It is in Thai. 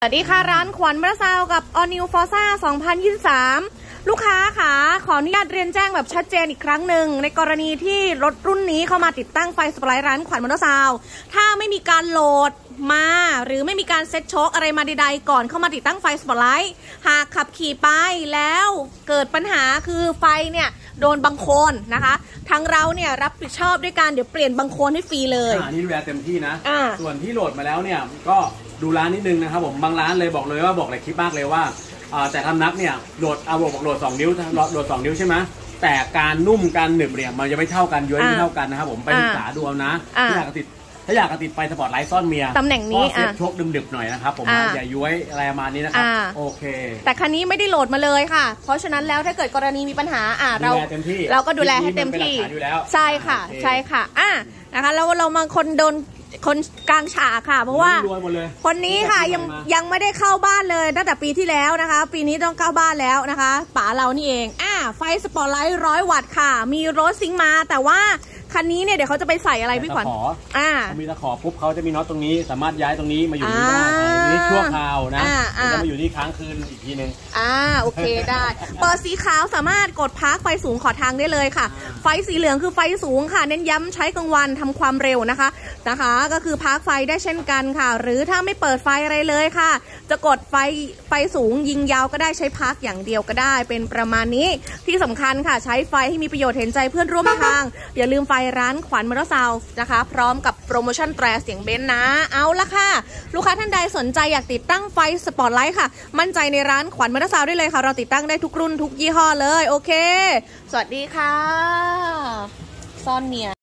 สวัสดีค่ะร้านขวัญมอเตอร์ซาวน์กับ All New Forza 2023 ลูกค้าค่ะ ขออนุญาตเรียนแจ้งแบบชัดเจนอีกครั้งหนึ่ง ในกรณีที่รถรุ่นนี้เข้ามาติดตั้งไฟสปอร์ตไลท์ร้านขวัญมอเตอร์ซาวน์ถ้าไม่มีการ load มาหรือไม่มีการเซ็ตโช้คอะไรมาใดๆก่อนเข้ามาติดตั้งไฟสปอร์ตไลท์หากขับขี่ไปแล้วเกิดปัญหาคือไฟเนี่ยโดนบังโคลนนะคะ ทางเราเนี่ยรับผิดชอบด้วยการเดี๋ยวเปลี่ยนบังโคลนให้ฟรีเลยอ่านี่ดูแลเต็มที่นะอ่าส่วนที่ load มาแล้วเนี่ยก็ ดูร้านนิดนึงนะครับผมบางร้านเลยบอกเลยว่าบอกเลยคลิปมากเลยว่าอ่าแต่ทำนับเนี่ยโหลดเอาบอกโหลด2นิ้วโหลด2นิ้วใช่ไหมแต่การนุ่มการหนึบเนี่ยมันจะไม่เท่ากันย้อยไม่อ่าเท่ากันนะครับผมไปศึกษาดูเอานะอ่าถ้าอยากจะติดถ้าอยากจะติดไฟสปอร์ตไลท์ซ่อนเมียตำแหน่งนี้ก็เซ็ตอะชกดึบๆหน่อยนะครับผมอ่าอย่าย้วยอะไรประมาณนี้นะครับอ่าโอเค แต่คันนี้ไม่ได้โหลดมาเลยค่ะ เพราะฉะนั้นแล้วถ้าเกิดกรณีมีปัญหาอะเราดูแลเต็มที่เราก็ดูแลให้เต็มที่คลิปนี้มันเป็นหลักฐานอยู่แล้วใช่ค่ะโอเคใช่ค่ะอะนะคะแล้วเรามาคนโดน คนกลางฉากค่ะ เพราะว่ารวยหมดเลยคนนี้ค่ะนี่ยังมายังไม่ได้เข้าบ้านเลยตั้งแต่ปีที่แล้วนะคะ ปีนี้ต้องเข้าบ้านแล้วนะคะป๋าเรานี่เองอะไฟสปอร์ตไลท์ร้อยวัตต์ค่ะ มีรถซิงค์มาแต่ว่า คันนี้เนี่ยเดี๋ยวเขาจะไปใส่อะไรพี่ขวัญตะขออ่าพอมีตะขอปุ๊บเขาจะมีน็อตตรงนี้ สามารถย้ายตรงนี้มาอยู่ที่ได้อ่าอันนี้ชั่วคราวนะอ่าอ่าแล้วก็มาอยู่ที่ค้างคืนอีกทีหนึ่งอ่าโอเคได้ เปิดสีขาวสามารถกดพักไฟสูงขอทางได้เลยค่ะ ไฟสีเหลืองคือไฟสูงค่ะ เน้นย้ำใช้กลางวันทำความเร็วนะคะนะคะ ก็คือพริบไฟได้เช่นกันค่ะ หรือถ้าไม่เปิดไฟอะไรเลยค่ะ จะกดไฟไฟสูงยิงยาวก็ได้ใช้พริบอย่างเดียวก็ได้ เป็นประมาณนี้ที่สำคัญค่ะใช้ไฟให้มีประโยชน์เห็นใจเพื่อนร่วมทาง อย่าลืมไฟร้านขวัญมอเตอร์ซาวน์นะคะ พร้อมกับโปรโมชั่นแตรเสียงเบนซ์นะ เอาละค่ะ ลูกค้าท่านใดสนใจอยากติดตั้งไฟสปอตไลท์ค่ะ มั่นใจในร้านขวัญมอเตอร์ซาวน์ได้เลยค่ะ เราติดตั้งได้ทุกรุ่นทุกยี่ห้อเลย โอเค สวัสดีค่ะ ซ่อนเนีย